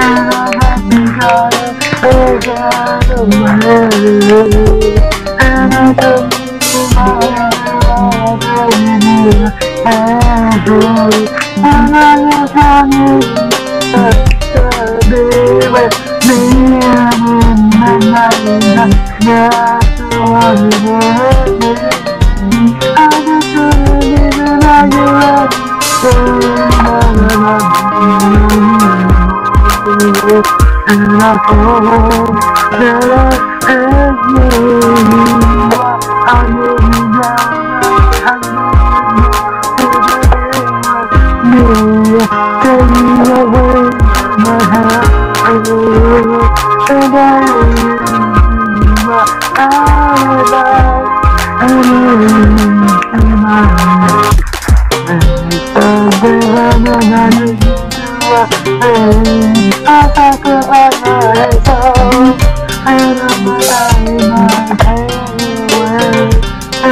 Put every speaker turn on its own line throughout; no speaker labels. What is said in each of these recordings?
I'm not got a big out of my head. And I don't know how to do it. And I just want you to be with me and in my mind. That's what it is. Thank you. I hope that I have you. I know you now, I know you till the I see you Taking away my heart And I am out of life And I am out of life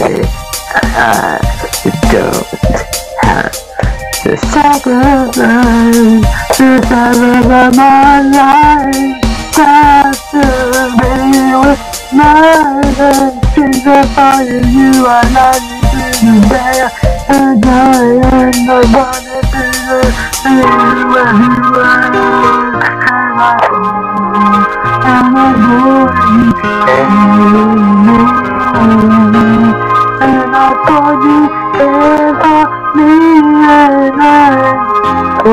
I don't have the sacrifice, to time my life. Saturday with my things are fire, you are not in the day. And I am the one that is the you are I am. And I'm going to